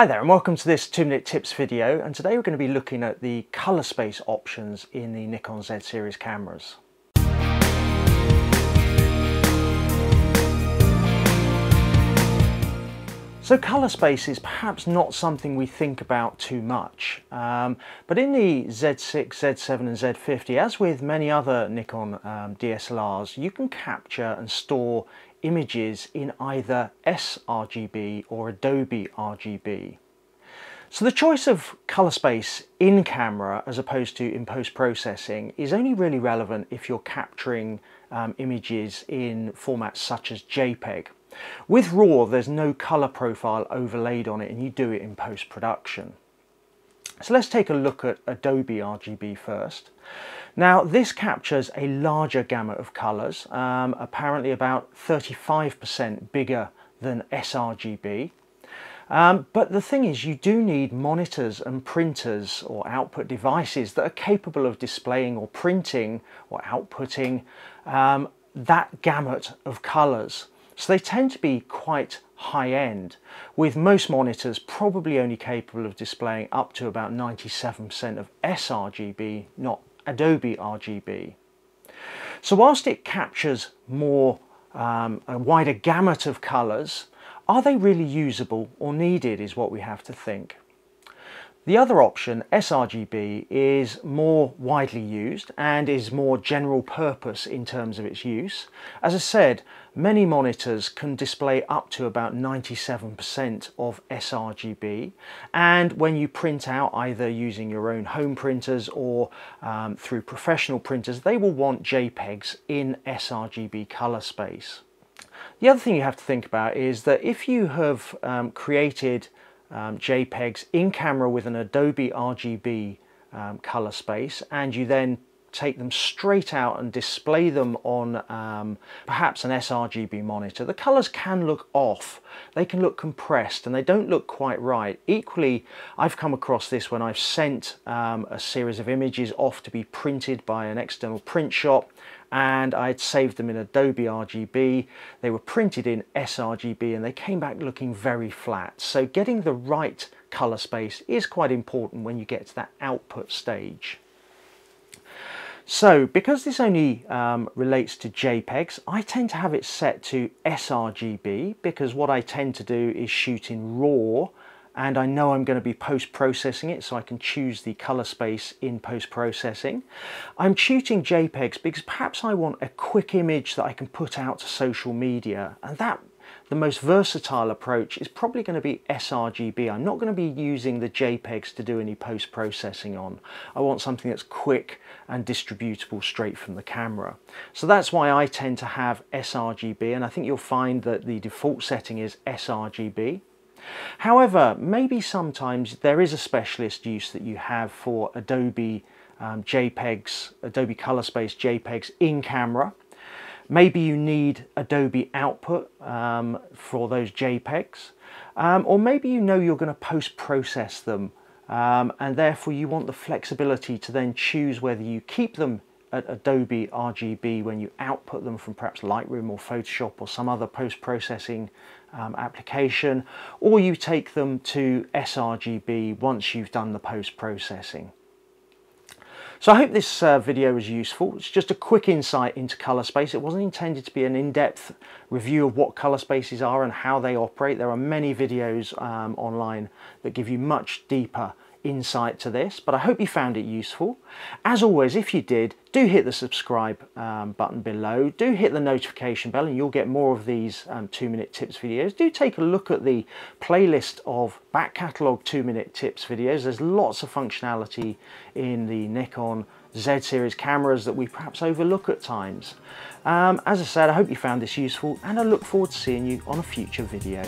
Hi there and welcome to this 2 minute tips video and today we're going to be looking at the colour space options in the Nikon Z series cameras. So colour space is perhaps not something we think about too much, um, but in the Z6, Z7 and Z50, as with many other Nikon um, DSLRs, you can capture and store images in either sRGB or Adobe RGB. So the choice of colour space in camera as opposed to in post-processing is only really relevant if you're capturing um, images in formats such as JPEG. With RAW there's no colour profile overlaid on it and you do it in post-production. So let's take a look at Adobe RGB first. Now this captures a larger gamut of colours, um, apparently about 35% bigger than sRGB. Um, but the thing is you do need monitors and printers or output devices that are capable of displaying or printing or outputting um, that gamut of colours. So they tend to be quite high end, with most monitors probably only capable of displaying up to about 97% of sRGB, not Adobe RGB. So whilst it captures more, um, a wider gamut of colours, are they really usable or needed is what we have to think. The other option, sRGB, is more widely used and is more general purpose in terms of its use. As I said, many monitors can display up to about 97% of sRGB and when you print out either using your own home printers or um, through professional printers, they will want JPEGs in sRGB color space. The other thing you have to think about is that if you have um, created um, JPEGs in camera with an Adobe RGB um, color space and you then take them straight out and display them on um, perhaps an sRGB monitor, the colours can look off. They can look compressed and they don't look quite right. Equally, I've come across this when I've sent um, a series of images off to be printed by an external print shop and I had saved them in Adobe RGB. They were printed in sRGB and they came back looking very flat. So getting the right colour space is quite important when you get to that output stage. So because this only um, relates to JPEGs, I tend to have it set to sRGB because what I tend to do is shoot in RAW and I know I'm going to be post-processing it so I can choose the color space in post-processing. I'm shooting JPEGs because perhaps I want a quick image that I can put out to social media and that the most versatile approach is probably going to be sRGB. I'm not going to be using the JPEGs to do any post-processing on. I want something that's quick and distributable straight from the camera. So that's why I tend to have sRGB and I think you'll find that the default setting is sRGB. However, maybe sometimes there is a specialist use that you have for Adobe um, JPEGs, Adobe Color Space JPEGs in camera. Maybe you need Adobe output um, for those JPEGs. Um, or maybe you know you're going to post-process them um, and therefore you want the flexibility to then choose whether you keep them at Adobe RGB when you output them from perhaps Lightroom or Photoshop or some other post-processing um, application, or you take them to sRGB once you've done the post-processing. So I hope this uh, video was useful. It's just a quick insight into colour space. It wasn't intended to be an in-depth review of what colour spaces are and how they operate. There are many videos um, online that give you much deeper insight to this, but I hope you found it useful. As always, if you did, do hit the subscribe um, button below. Do hit the notification bell and you'll get more of these um, two minute tips videos. Do take a look at the playlist of back catalogue two minute tips videos. There's lots of functionality in the Nikon Z series cameras that we perhaps overlook at times. Um, as I said, I hope you found this useful and I look forward to seeing you on a future video.